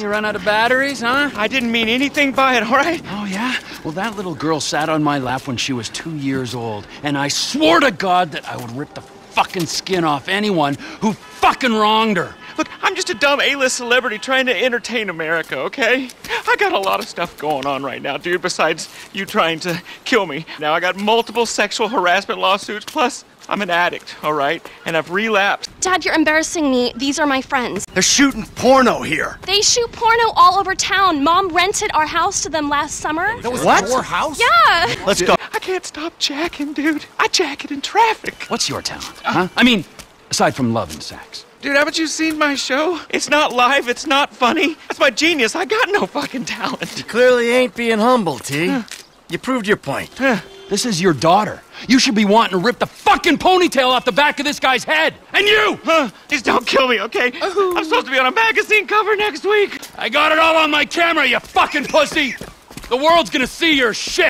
You run out of batteries, huh? I didn't mean anything by it, all right? Oh, yeah? Well, that little girl sat on my lap when she was two years old, and I swore to God that I would rip the fucking skin off anyone who fucking wronged her. Look, I'm just a dumb A-list celebrity trying to entertain America, okay? I got a lot of stuff going on right now, dude, besides you trying to kill me. Now I got multiple sexual harassment lawsuits, plus I'm an addict, all right? And I've relapsed. Dad, you're embarrassing me. These are my friends. They're shooting porno here. They shoot porno all over town. Mom rented our house to them last summer. That was What? Your house? Yeah. Let's go. I can't stop jacking, dude. I jack it in traffic. What's your talent, huh? I mean, aside from love and sex. Dude, haven't you seen my show? It's not live, it's not funny. That's my genius. I got no fucking talent. You clearly ain't being humble, T. You proved your point. This is your daughter. You should be wanting to rip the fucking ponytail off the back of this guy's head. And you! Huh? Just don't kill me, okay? I'm supposed to be on a magazine cover next week. I got it all on my camera, you fucking pussy! The world's gonna see your shit!